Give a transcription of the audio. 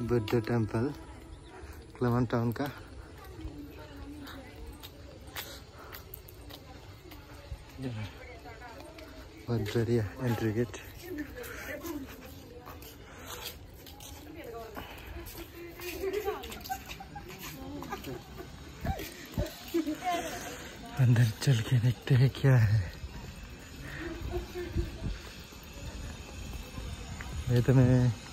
Buddha temple क्लेमन town का बहुत बढ़िया एंट्री गेट अंदर चल के देखते हैं क्या है। ये तो मैं